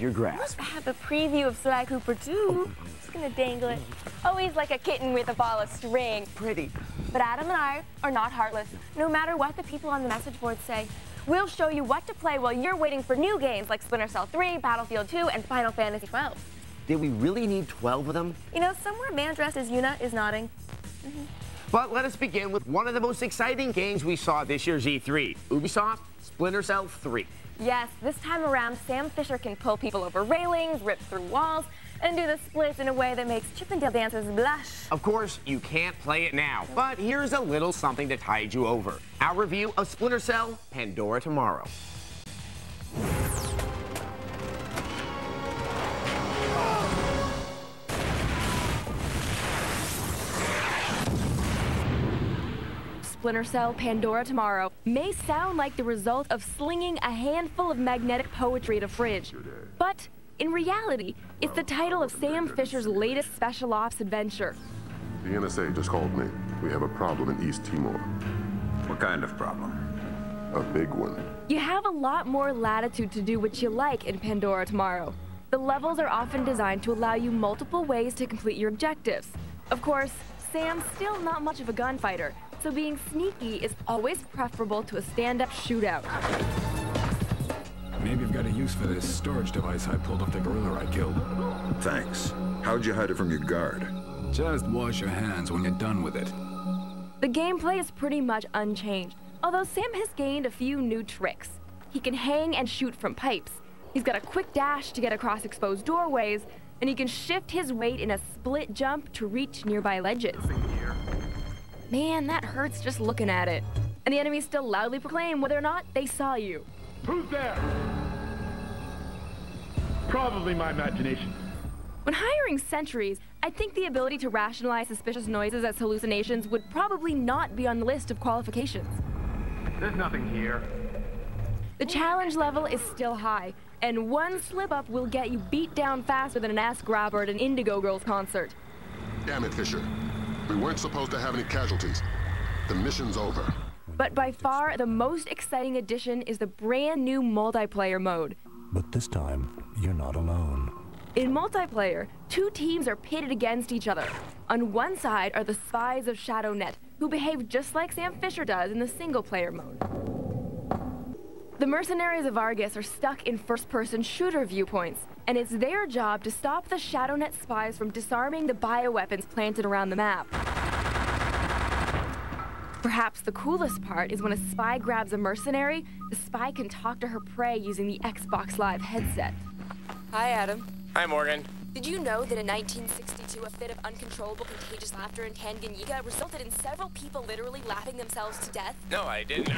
your grass. I have a preview of Sly Cooper too. Oh. Just gonna dangle it. Oh, he's like a kitten with a ball of string. Pretty. But Adam and I are not heartless. No matter what the people on the message board say, we'll show you what to play while you're waiting for new games like Splinter Cell 3, Battlefield 2, and Final Fantasy 12. Did we really need 12 of them? You know, somewhere a man dressed as Yuna is nodding. Mm-hmm. But let us begin with one of the most exciting games we saw this year's E3, Ubisoft Splinter Cell 3. Yes, this time around, Sam Fisher can pull people over railings, rip through walls, and do the splits in a way that makes Chippendale dancers blush. Of course, you can't play it now, but here's a little something to tide you over. Our review of Splinter Cell Pandora Tomorrow. Splinter Cell Pandora Tomorrow may sound like the result of slinging a handful of magnetic poetry at a fridge, but in reality, it's the title of Sam Fisher's latest special ops adventure. The NSA just called me. We have a problem in East Timor. What kind of problem? A big one. You have a lot more latitude to do what you like in Pandora Tomorrow. The levels are often designed to allow you multiple ways to complete your objectives. Of course, Sam's still not much of a gunfighter, so being sneaky is always preferable to a stand-up shootout. Maybe I've got a use for this storage device I pulled off the gorilla I killed. Thanks. How'd you hide it from your guard? Just wash your hands when you're done with it. The gameplay is pretty much unchanged, although Sam has gained a few new tricks. He can hang and shoot from pipes. He's got a quick dash to get across exposed doorways, and he can shift his weight in a split jump to reach nearby ledges. Man, that hurts just looking at it. And the enemies still loudly proclaim whether or not they saw you. Who's there? Probably my imagination. When hiring sentries, I think the ability to rationalize suspicious noises as hallucinations would probably not be on the list of qualifications. There's nothing here. The challenge level is still high, and one slip up will get you beat down faster than an ass grabber at an Indigo Girls concert. Damn it, Fisher. We weren't supposed to have any casualties. The mission's over. But by far, the most exciting addition is the brand new multiplayer mode. But this time, you're not alone. In multiplayer, two teams are pitted against each other. On one side are the spies of ShadowNet, who behave just like Sam Fisher does in the single-player mode. The mercenaries of Argus are stuck in first-person shooter viewpoints, and it's their job to stop the ShadowNet spies from disarming the bioweapons planted around the map. Perhaps the coolest part is when a spy grabs a mercenary, the spy can talk to her prey using the Xbox Live headset. Hi, Adam. Hi, Morgan. Did you know that in 1962, a fit of uncontrollable contagious laughter in Tanganyika resulted in several people literally laughing themselves to death? No, I didn't.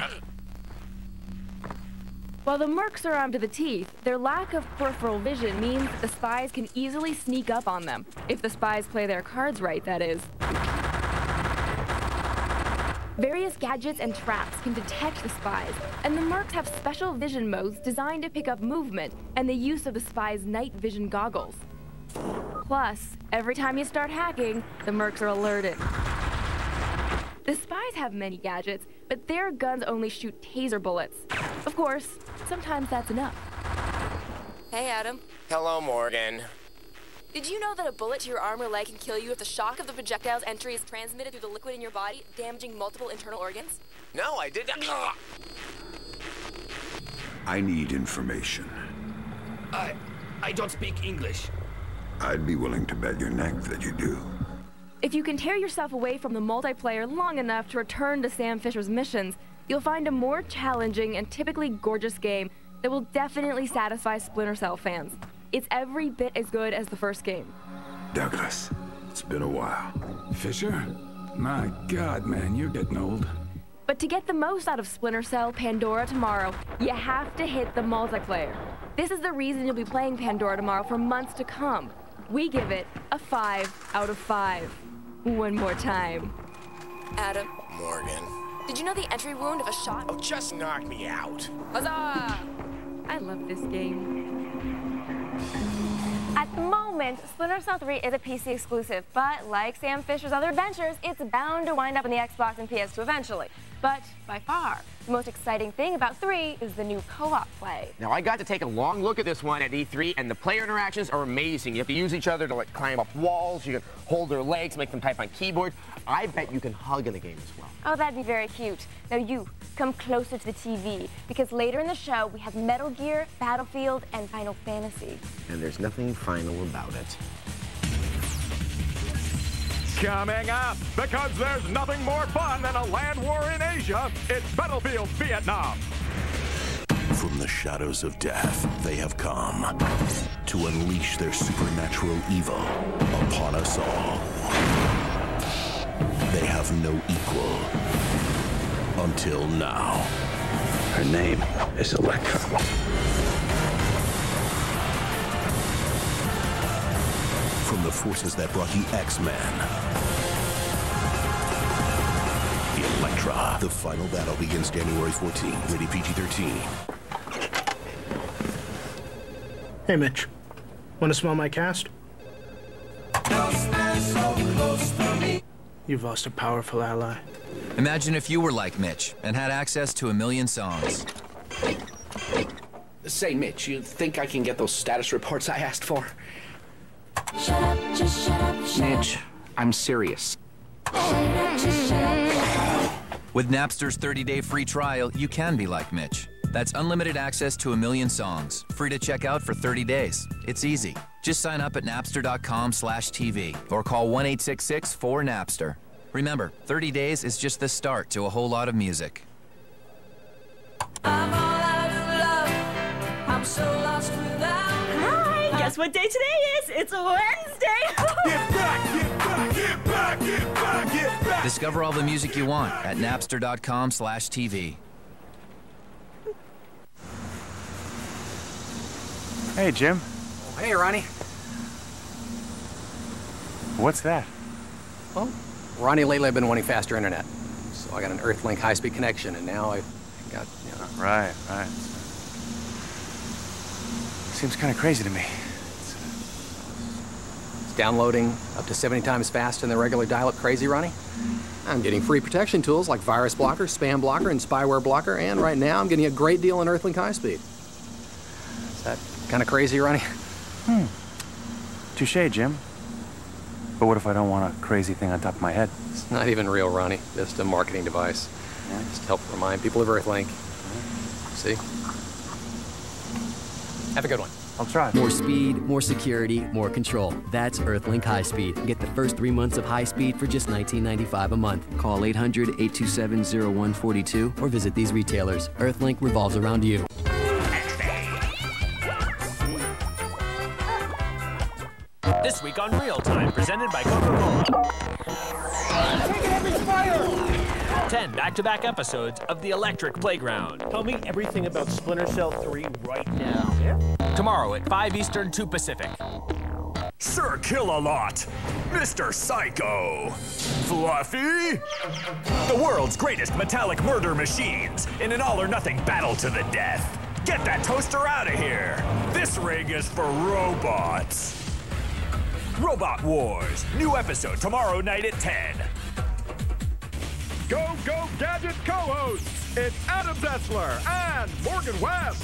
While the mercs are armed to the teeth, their lack of peripheral vision means that the spies can easily sneak up on them. If the spies play their cards right, that is. Various gadgets and traps can detect the spies, and the mercs have special vision modes designed to pick up movement and the use of the spies' night vision goggles. Plus, every time you start hacking, the mercs are alerted. The spies have many gadgets, but their guns only shoot taser bullets. Of course, sometimes that's enough. Hey, Adam. Hello, Morgan. Did you know that a bullet to your arm or leg can kill you if the shock of the projectile's entry is transmitted through the liquid in your body, damaging multiple internal organs? No, I didn't. I need information. I... I don't speak English. I'd be willing to bet your neck that you do. If you can tear yourself away from the multiplayer long enough to return to Sam Fisher's missions, you'll find a more challenging and typically gorgeous game that will definitely satisfy Splinter Cell fans. It's every bit as good as the first game. Douglas, it's been a while. Fisher? My god, man, you're getting old. But to get the most out of Splinter Cell Pandora tomorrow, you have to hit the multiplayer. This is the reason you'll be playing Pandora tomorrow for months to come. We give it a 5 out of 5. One more time. Adam, Morgan. Did you know the entry wound of a shot? Oh, just knock me out. Huzzah! I love this game. At the moment, Splinter Cell 3 is a PC exclusive, but like Sam Fisher's other adventures, it's bound to wind up on the Xbox and PS2 eventually. But by far, the most exciting thing about 3 is the new co-op play. Now, I got to take a long look at this one at E3, and the player interactions are amazing. You have to use each other to like climb up walls. You can hold their legs, make them type on keyboard. I bet you can hug in the game as well. Oh, that'd be very cute. Now you, come closer to the TV, because later in the show, we have Metal Gear, Battlefield, and Final Fantasy. And there's nothing final about it. Coming up, because there's nothing more fun than a land war in Asia, it's Battlefield Vietnam. From the shadows of death, they have come to unleash their supernatural evil upon us all. They have no equal until now. Her name is Elektra. From the forces that brought the X-Men. Elektra. The final battle begins January 14, rated PG-13. Hey, Mitch. Want to smell my cast? You've lost a powerful ally. Imagine if you were like Mitch and had access to a million songs. Say, Mitch, you think I can get those status reports I asked for? Shut up, just shut up, shut Mitch, I'm serious. With Napster's 30-day free trial, you can be like Mitch. That's unlimited access to a million songs, free to check out for 30 days. It's easy. Just sign up at napster.com slash TV or call 1-866-4-NAPSTER. Remember, 30 days is just the start to a whole lot of music. I'm so lost without Hi, guess what day today is? It's a Wednesday. Get back, get back, get back, get back, get back. Discover all the music you want at napster.com slash TV. Hey, Jim. Oh, Hey, Ronnie. What's that? Well, Ronnie lately I've been wanting faster internet. So I got an Earthlink high-speed connection, and now I've got, you know... Right, right. Seems kind of crazy to me. It's downloading up to 70 times faster than the regular dial-up crazy, Ronnie. I'm getting free protection tools like Virus Blocker, Spam Blocker, and Spyware Blocker, and right now I'm getting a great deal on Earthlink High Speed. Is that kind of crazy, Ronnie? Hmm. Touche, Jim. But what if I don't want a crazy thing on top of my head? It's not even real, Ronnie. Just a marketing device. Just to help remind people of Earthlink. See? Have a good one. I'll try. More speed, more security, more control. That's Earthlink High Speed. Get the first three months of high speed for just $19.95 a month. Call 800 827 0142 or visit these retailers. Earthlink revolves around you. This week on Real Time, presented by Coca-Cola. Ten back-to-back episodes of The Electric Playground. Tell me everything about Splinter Cell 3 right now. Yeah? Tomorrow at 5 Eastern, 2 Pacific. Sir Kill-A-Lot, Mr. Psycho, Fluffy, the world's greatest metallic murder machines in an all-or-nothing battle to the death. Get that toaster out of here. This ring is for robots. Robot Wars, new episode tomorrow night at 10. Go, go, Gadget co-hosts. It's Adam Sessler and Morgan Webb.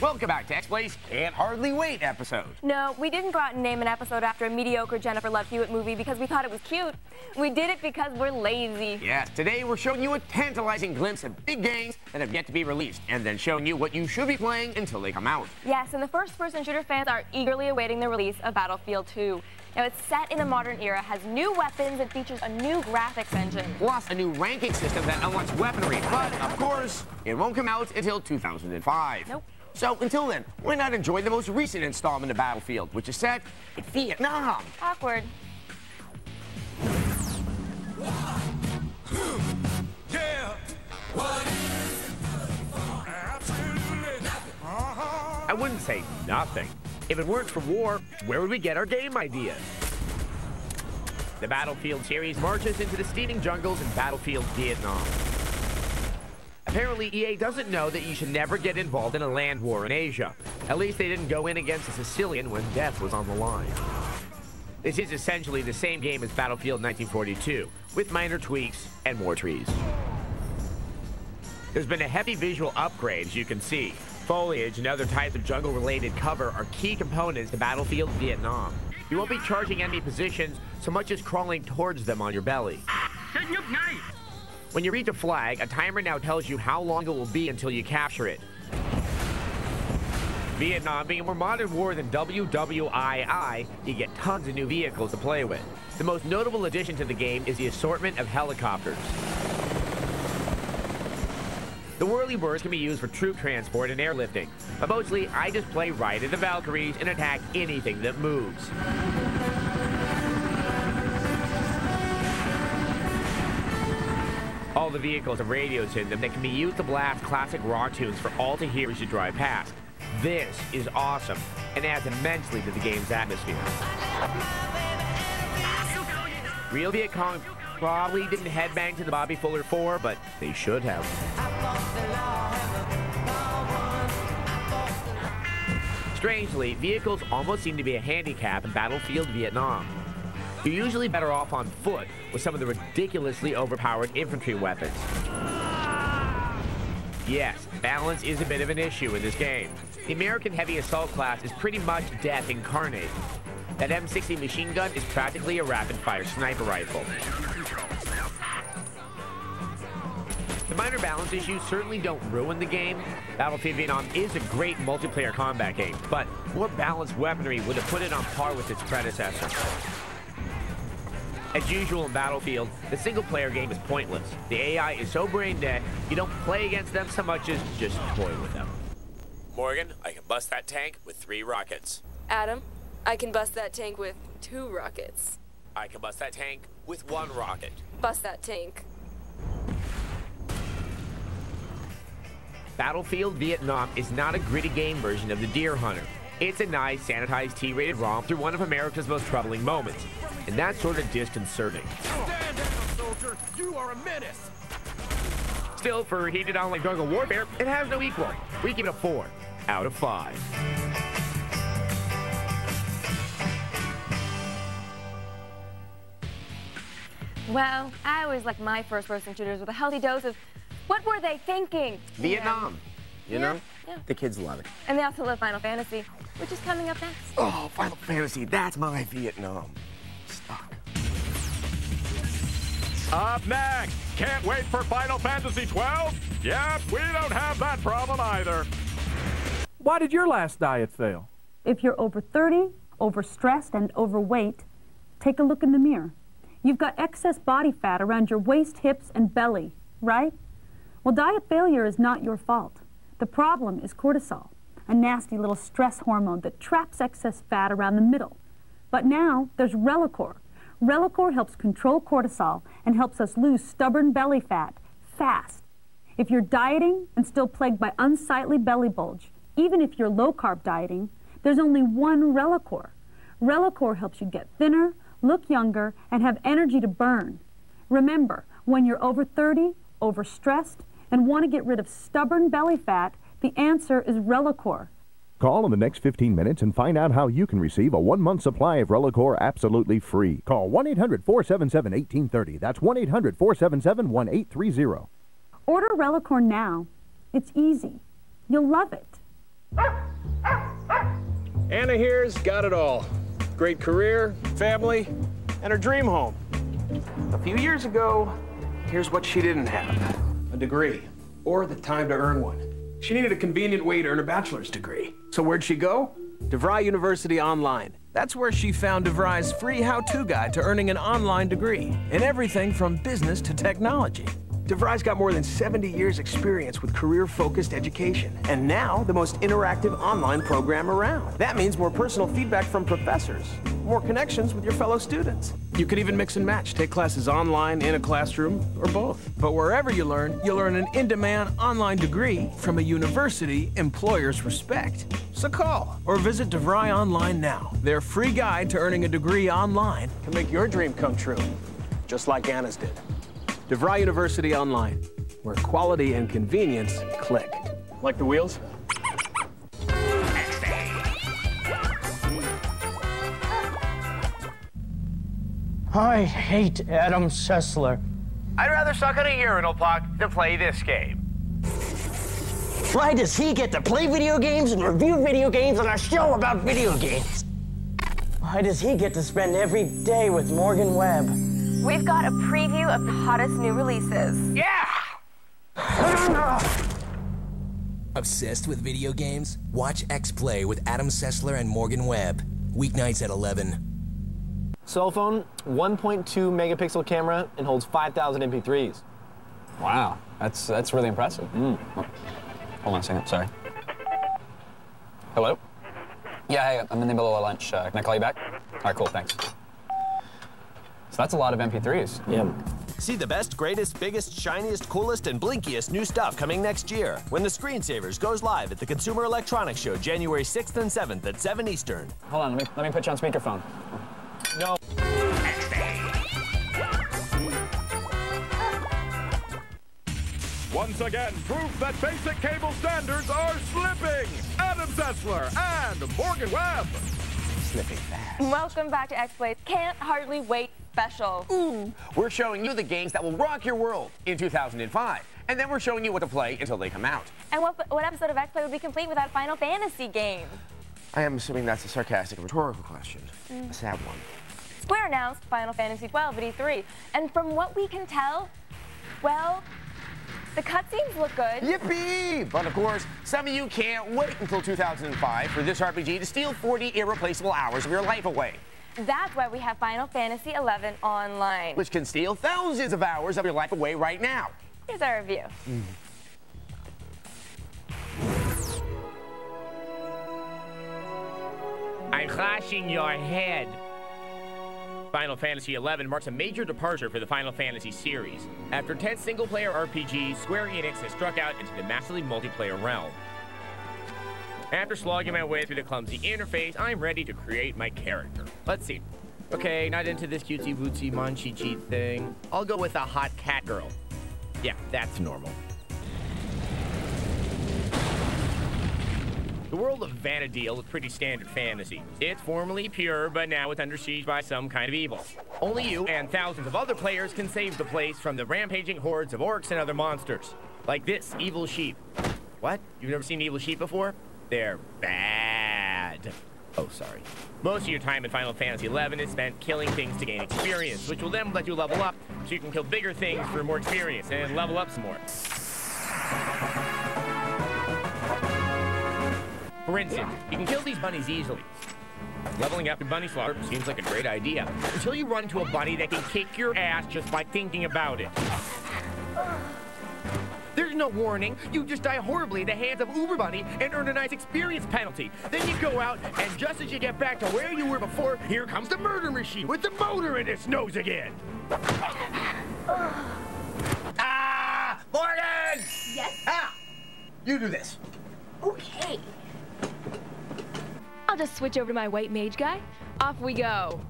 Welcome back to X-Play's Can't Hardly Wait episode. No, we didn't go out and name an episode after a mediocre Jennifer Love Hewitt movie because we thought it was cute. We did it because we're lazy. Yes, today we're showing you a tantalizing glimpse of big games that have yet to be released, and then showing you what you should be playing until they come out. Yes, and the first-person shooter fans are eagerly awaiting the release of Battlefield 2. Now, it's set in a modern era, has new weapons, and features a new graphics engine. Plus, a new ranking system that unlocks weaponry. But, of course, it won't come out until 2005. Nope. So, until then, why not enjoy the most recent installment of Battlefield, which is set in Vietnam? Awkward. I wouldn't say nothing. If it weren't for war, where would we get our game ideas? The Battlefield series marches into the steaming jungles in Battlefield Vietnam. Apparently, EA doesn't know that you should never get involved in a land war in Asia. At least they didn't go in against a Sicilian when death was on the line. This is essentially the same game as Battlefield 1942, with minor tweaks and more trees. There's been a heavy visual upgrade, as you can see. Foliage and other types of jungle-related cover are key components to Battlefield Vietnam. You won't be charging enemy positions so much as crawling towards them on your belly. When you reach a flag, a timer now tells you how long it will be until you capture it. Vietnam being a more modern war than WWII, you get tons of new vehicles to play with. The most notable addition to the game is the assortment of helicopters. The whirly-birds can be used for troop transport and airlifting, but mostly I just play of the Valkyries and attack anything that moves. All the vehicles have radios in them that can be used to blast classic rock tunes for all to hear as you drive past. This is awesome and adds immensely to the game's atmosphere. Real Viet Cong probably didn't headbang to the Bobby Fuller 4, but they should have. Strangely, vehicles almost seem to be a handicap in Battlefield Vietnam. You're usually better off on foot with some of the ridiculously overpowered infantry weapons. Yes, balance is a bit of an issue in this game. The American Heavy Assault class is pretty much death incarnate. That M60 machine gun is practically a rapid-fire sniper rifle. The minor balance issues certainly don't ruin the game. Battlefield Vietnam is a great multiplayer combat game, but more balanced weaponry would have put it on par with its predecessor. As usual in Battlefield, the single-player game is pointless. The AI is so brain-dead, you don't play against them so much as just toy with them. Morgan, I can bust that tank with three rockets. Adam, I can bust that tank with two rockets. I can bust that tank with one rocket. Bust that tank. Battlefield Vietnam is not a gritty game version of the Deer Hunter. It's a nice, sanitized T-rated romp through one of America's most troubling moments. And that's sort of disconcerting. Stand down, soldier. You are a menace. Still, for heated online jungle warfare, it has no equal. We give it a 4 out of 5. Well, I always like my first-person shooters with a healthy dose of what were they thinking? Vietnam. You Yeah, know? yeah. The kids love it. And they also love Final Fantasy, which is coming up next. Oh, Final Fantasy, that's my Vietnam. Up next, can't wait for Final Fantasy 12? Yep, we don't have that problem either. Why did your last diet fail? If you're over 30, overstressed, and overweight, take a look in the mirror. You've got excess body fat around your waist, hips, and belly, right? Well, diet failure is not your fault. The problem is cortisol, a nasty little stress hormone that traps excess fat around the middle. But now there's Relacore. Relacore helps control cortisol and helps us lose stubborn belly fat fast. If you're dieting and still plagued by unsightly belly bulge, even if you're low carb dieting, there's only one Relacore. Relacore helps you get thinner, look younger, and have energy to burn. Remember, when you're over 30, overstressed, and want to get rid of stubborn belly fat, the answer is Relacore. Call in the next 15 minutes and find out how you can receive a one month supply of Relacore absolutely free. Call 1 800 477 1830. That's 1 800 477 1830. Order Relacore now. It's easy. You'll love it. Anna here's got it all. Great career, family, and her dream home. A few years ago, here's what she didn't have. A degree, or the time to earn one. She needed a convenient way to earn a bachelor's degree. So where'd she go? DeVry University Online. That's where she found DeVry's free how-to guide to earning an online degree in everything from business to technology. DeVry's got more than 70 years experience with career-focused education, and now the most interactive online program around. That means more personal feedback from professors, more connections with your fellow students. You can even mix and match, take classes online, in a classroom, or both. But wherever you learn, you'll earn an in-demand online degree from a university employers respect. So call or visit DeVry Online now. Their free guide to earning a degree online can make your dream come true, just like Anna's did. DeVry University Online, where quality and convenience click. Like the wheels? I hate Adam Sessler. I'd rather suck on a urinal puck than play this game. Why does he get to play video games and review video games on a show about video games? Why does he get to spend every day with Morgan Webb? We've got a preview of the hottest new releases. Yeah! Obsessed with video games? Watch X Play with Adam Sessler and Morgan Webb. Weeknights at 11. Cell phone, 1.2 megapixel camera, and holds 5,000 MP3s. Wow, that's that's really impressive. Mm. Hold on a second, sorry. Hello? Yeah, hey, I'm in the middle of lunch. Uh, can I call you back? All right, cool, thanks. So that's a lot of MP3s. Yeah. See the best, greatest, biggest, shiniest, coolest, and blinkiest new stuff coming next year when the Screensavers goes live at the Consumer Electronics Show January 6th and 7th at 7 Eastern. Hold on, let me, let me put you on speakerphone. No. Once again, proof that basic cable standards are slipping. Adam Sessler and Morgan Webb. Slipping fast. Welcome back to X-Play. Can't hardly wait special. Ooh. We're showing you the games that will rock your world in 2005. And then we're showing you what to play until they come out. And what, what episode of X-Play would be complete without a Final Fantasy game? I am assuming that's a sarcastic rhetorical question. Mm. A sad one. Square announced Final Fantasy XII at E3, and from what we can tell, well, the cutscenes look good. Yippee! But of course, some of you can't wait until 2005 for this RPG to steal 40 irreplaceable hours of your life away. That's why we have Final Fantasy XI Online. Which can steal thousands of hours of your life away right now. Here's our review. Mm. I'm clashing your head. Final Fantasy XI marks a major departure for the Final Fantasy series. After 10 single-player RPGs, Square Enix has struck out into the massively multiplayer realm. After slogging my way through the clumsy interface, I'm ready to create my character. Let's see. Okay, not into this cutesy-wootsy Monchhichi thing. I'll go with a hot cat girl. Yeah, that's normal. The world of Vana'diel is pretty standard fantasy. It's formerly pure, but now it's under siege by some kind of evil. Only you and thousands of other players can save the place from the rampaging hordes of orcs and other monsters. Like this evil sheep. What? You've never seen evil sheep before? They're bad. Oh, sorry. Most of your time in Final Fantasy XI is spent killing things to gain experience, which will then let you level up so you can kill bigger things for more experience and level up some more. For instance, you can kill these bunnies easily. Leveling up your bunny slaughter seems like a great idea, until you run into a bunny that can kick your ass just by thinking about it. No warning. You just die horribly at the hands of Uber Bunny and earn a nice experience penalty. Then you go out, and just as you get back to where you were before, here comes the murder machine with the motor in its nose again. ah! Morgan! Yes? Ah! You do this. Okay. I'll just switch over to my white mage guy. Off we go.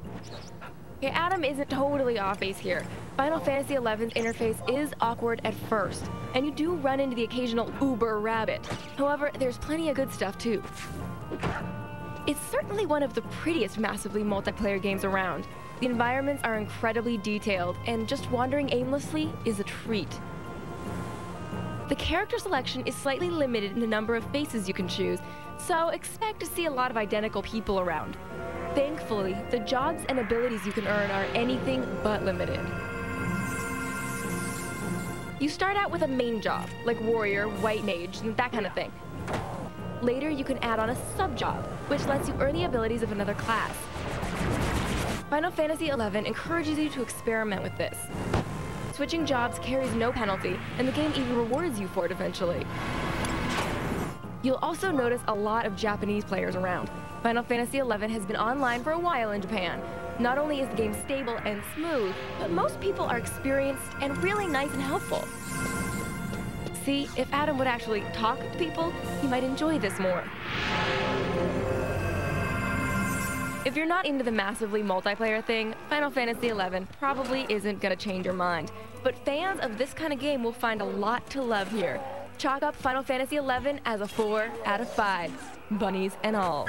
Okay, Adam isn't totally off base here. Final Fantasy XI's interface is awkward at first, and you do run into the occasional Uber rabbit. However, there's plenty of good stuff too. It's certainly one of the prettiest massively multiplayer games around. The environments are incredibly detailed, and just wandering aimlessly is a treat. The character selection is slightly limited in the number of faces you can choose, so expect to see a lot of identical people around. Thankfully, the jobs and abilities you can earn are anything but limited. You start out with a main job, like warrior, white mage, and that kind of thing. Later, you can add on a sub-job, which lets you earn the abilities of another class. Final Fantasy XI encourages you to experiment with this. Switching jobs carries no penalty, and the game even rewards you for it eventually. You'll also notice a lot of Japanese players around. Final Fantasy XI has been online for a while in Japan. Not only is the game stable and smooth, but most people are experienced and really nice and helpful. See, if Adam would actually talk to people, he might enjoy this more. If you're not into the massively multiplayer thing, Final Fantasy XI probably isn't gonna change your mind. But fans of this kind of game will find a lot to love here. Chalk up Final Fantasy XI as a 4 out of 5, bunnies and all.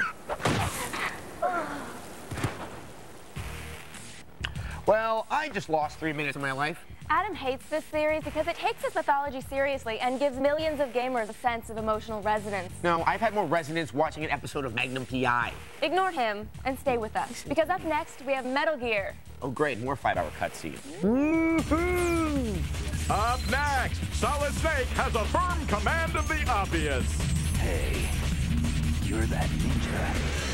Well, I just lost three minutes of my life. Adam hates this series because it takes its mythology seriously and gives millions of gamers a sense of emotional resonance. No, I've had more resonance watching an episode of Magnum PI. Ignore him and stay with us because up next we have Metal Gear. Oh, great, more five-hour cutscene. Up next, Solid Snake has a firm command of the obvious. Hey, you're that ninja.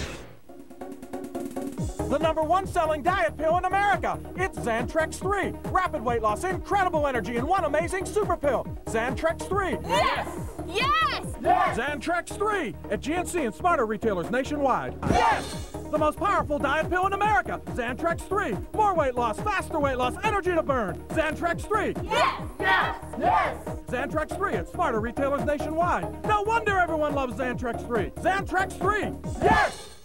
The number one selling diet pill in America. It's Zantrex 3. Rapid weight loss, incredible energy, and one amazing super pill. Zantrex 3. Yes! Yes! yes! Zantrex 3 at GNC and smarter retailers nationwide. Yes! The most powerful diet pill in America. Zantrex 3. More weight loss, faster weight loss, energy to burn. Zantrex 3. Yes! Yes! Yes! Zantrex 3 at smarter retailers nationwide. No wonder everyone loves Zantrex 3. Zantrex 3. Yes!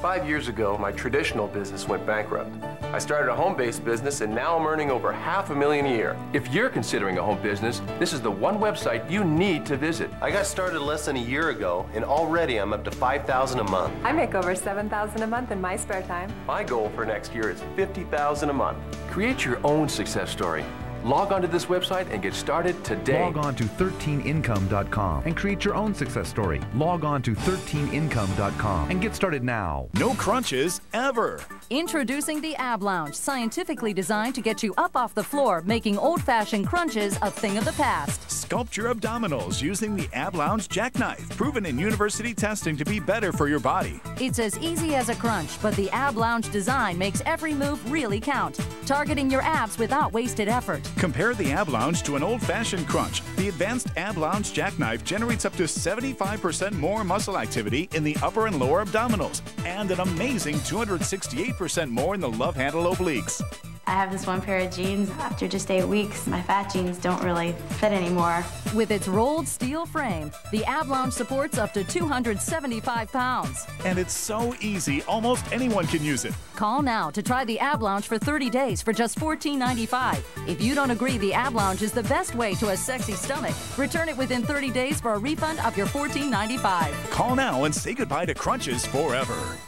Five years ago, my traditional business went bankrupt. I started a home-based business and now I'm earning over half a million a year. If you're considering a home business, this is the one website you need to visit. I got started less than a year ago and already I'm up to 5000 a month. I make over 7000 a month in my spare time. My goal for next year is 50000 a month. Create your own success story. Log on to this website and get started today. Log on to 13income.com and create your own success story. Log on to 13income.com and get started now. No crunches ever. Introducing the Ab Lounge, scientifically designed to get you up off the floor, making old fashioned crunches a thing of the past. Sculpt your abdominals using the Ab Lounge jackknife, proven in university testing to be better for your body. It's as easy as a crunch, but the Ab Lounge design makes every move really count, targeting your abs without wasted effort. Compare the Ab Lounge to an old fashioned crunch. The advanced Ab Lounge jackknife generates up to 75% more muscle activity in the upper and lower abdominals, and an amazing 268% more in the love handle obliques. I have this one pair of jeans. After just eight weeks, my fat jeans don't really fit anymore. With its rolled steel frame, the Ab Lounge supports up to 275 pounds. And it's so easy, almost anyone can use it. Call now to try the Ab Lounge for 30 days for just $14.95. If you don't agree the Ab Lounge is the best way to a sexy stomach, return it within 30 days for a refund of your $14.95. Call now and say goodbye to crunches forever.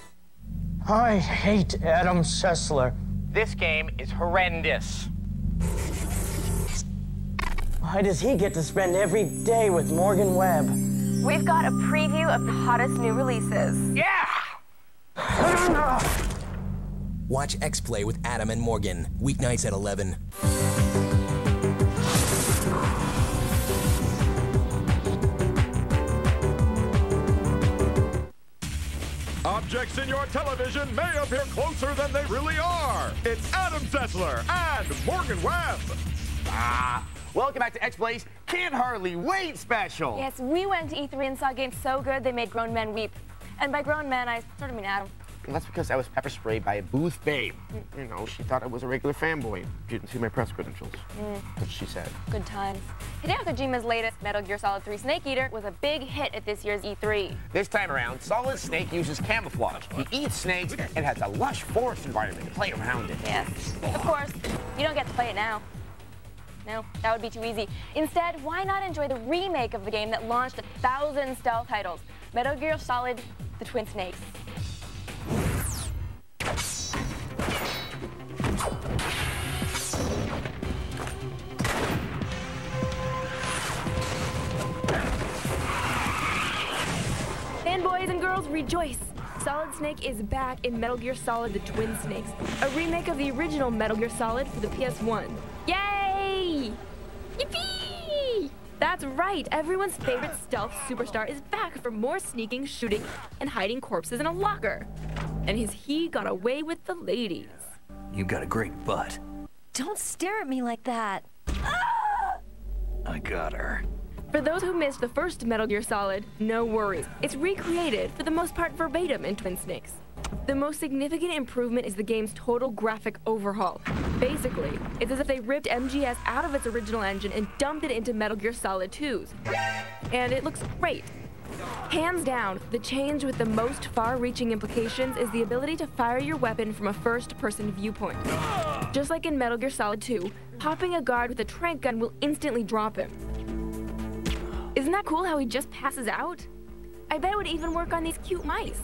I hate Adam Sessler. This game is horrendous. Why does he get to spend every day with Morgan Webb? We've got a preview of the hottest new releases. Yeah! Watch X Play with Adam and Morgan, weeknights at 11. Objects in your television may appear closer than they really are. It's Adam Sessler and Morgan Webb. Ah, welcome back to X-Play's Can't Hardly Wait special. Yes, we went to E3 and saw games so good they made grown men weep. And by grown men, I sort of mean Adam. And that's because I was pepper sprayed by a booth babe. You know, she thought I was a regular fanboy. She didn't see my press credentials. Mm. That's what she said. Good times. Hideo Kojima's latest Metal Gear Solid 3 Snake Eater was a big hit at this year's E3. This time around, Solid Snake uses camouflage. He eats snakes and has a lush forest environment to play around in. Yes. Of course, you don't get to play it now. No, that would be too easy. Instead, why not enjoy the remake of the game that launched a thousand stealth titles? Metal Gear Solid The Twin Snakes. Fanboys and girls, rejoice! Solid Snake is back in Metal Gear Solid The Twin Snakes, a remake of the original Metal Gear Solid for the PS1. Yay! Yippee! That's right, everyone's favorite stealth superstar is back for more sneaking, shooting, and hiding corpses in a locker. And his he got away with the ladies. You've got a great butt. Don't stare at me like that. I got her. For those who missed the first Metal Gear Solid, no worries. It's recreated, for the most part verbatim, in Twin Snakes. The most significant improvement is the game's total graphic overhaul. Basically, it's as if they ripped MGS out of its original engine and dumped it into Metal Gear Solid 2's. And it looks great. Hands down, the change with the most far-reaching implications is the ability to fire your weapon from a first-person viewpoint. Just like in Metal Gear Solid 2, popping a guard with a trank gun will instantly drop him. Isn't that cool how he just passes out? I bet it would even work on these cute mice.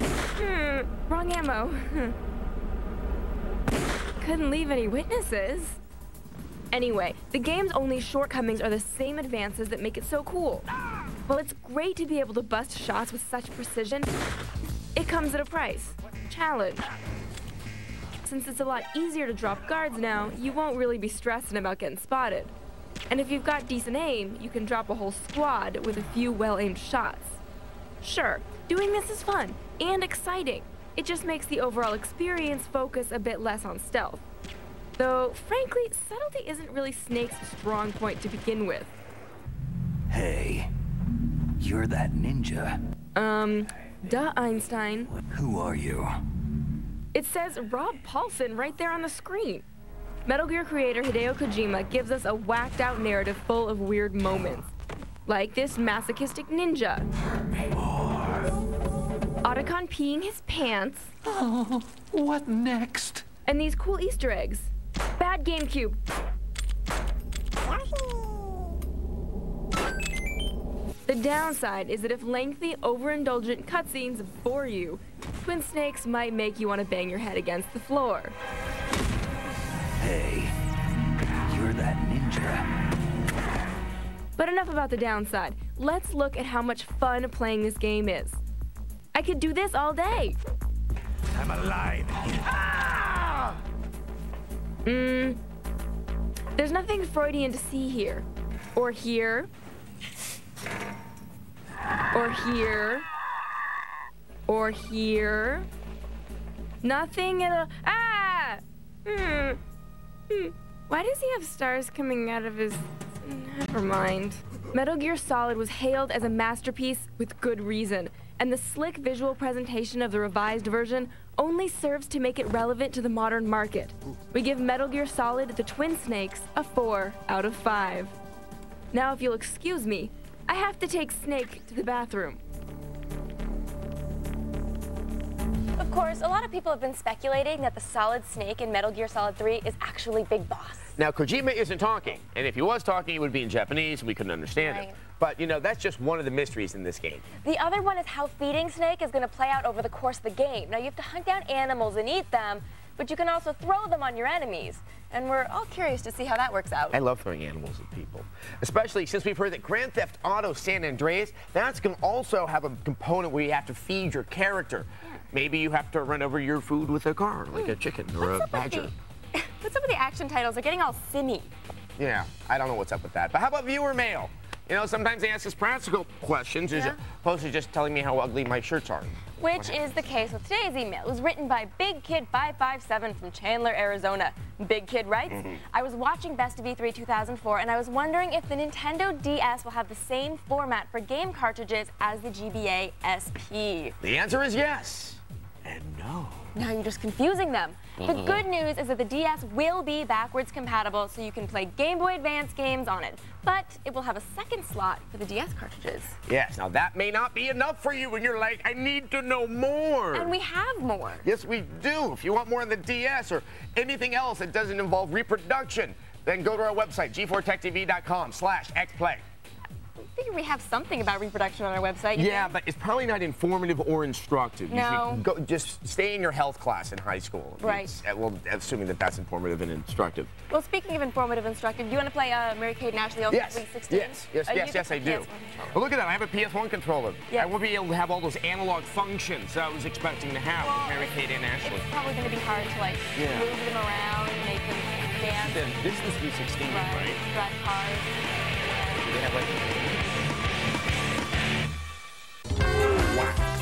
Hmm, wrong ammo. couldn't leave any witnesses. Anyway, the game's only shortcomings are the same advances that make it so cool. While it's great to be able to bust shots with such precision, it comes at a price. Challenge. Since it's a lot easier to drop guards now, you won't really be stressing about getting spotted. And if you've got decent aim, you can drop a whole squad with a few well-aimed shots. Sure, doing this is fun and exciting. It just makes the overall experience focus a bit less on stealth. Though, frankly, subtlety isn't really Snake's strong point to begin with. Hey, you're that ninja. Um, duh, Einstein. Who are you? It says Rob Paulsen right there on the screen. Metal Gear creator Hideo Kojima gives us a whacked out narrative full of weird moments. Like this masochistic ninja. Otacon peeing his pants. Oh, what next? And these cool Easter eggs. Bad GameCube. The downside is that if lengthy, overindulgent cutscenes bore you, Twin Snakes might make you want to bang your head against the floor. Hey, you're that ninja. But enough about the downside. Let's look at how much fun playing this game is. I could do this all day. I'm alive. Ah! Mmm. There's nothing Freudian to see here. Or here. Or here. Or here. Nothing at all. Ah! Hmm. Hmm. Why does he have stars coming out of his. Never mind. Metal Gear Solid was hailed as a masterpiece with good reason, and the slick visual presentation of the revised version only serves to make it relevant to the modern market. We give Metal Gear Solid The Twin Snakes a 4 out of 5. Now, if you'll excuse me, I have to take Snake to the bathroom. Of course, a lot of people have been speculating that the Solid Snake in Metal Gear Solid 3 is actually Big Boss. Now, Kojima isn't talking, and if he was talking, it would be in Japanese, and we couldn't understand Right. it. But, you know, that's just one of the mysteries in this game. The other one is how feeding Snake is going to play out over the course of the game. Now, you have to hunt down animals and eat them, but you can also throw them on your enemies. And we're all curious to see how that works out. I love throwing animals at people, especially since we've heard that Grand Theft Auto San Andreas, that's going to also have a component where you have to feed your character. Maybe you have to run over your food with a car, like a hmm. chicken or a badger. What's up with the action titles? They're getting all simmy. Yeah, I don't know what's up with that. But how about viewer mail? You know, sometimes they ask us practical questions as opposed to just telling me how ugly my shirts are. Which is the case with today's email. It was written by Big Kid 557 from Chandler, Arizona. Big Kid writes, Mm-hmm. I was watching Best of E3 2004 and I was wondering if the Nintendo DS will have the same format for game cartridges as the GBA SP. The answer is yes. And no. Now you're just confusing them. The Uh-uh. good news is that the DS will be backwards compatible so you can play Game Boy Advance games on it. But it will have a second slot for the DS cartridges. Yes, now that may not be enough for you when you're like, I need to know more. And we have more. Yes, we do. If you want more on the DS or anything else that doesn't involve reproduction, then go to our website, g4techtv.com slash xplay. I figure we have something about reproduction on our website. Yeah, think? but it's probably not informative or instructive. No. go, just stay in your health class in high school. Right. It's- uh, well, assuming that that's informative and instructive. Well, speaking of informative and instructive, do you want to play uh, Mary Kate and Ashley Olsen Yes, Sweet 16? yes, yes, Uh, yes, yes, I do. PS1 controller. Look at that, I have a PS1 controller. Yes. I won't be able to have all those analog functions that I was expecting to have Well, with Mary Kate and Ashley. It's probably going to be hard to like Yeah. move them around and make them dance. Then this is the 16, right? Drive cars. They have like whack.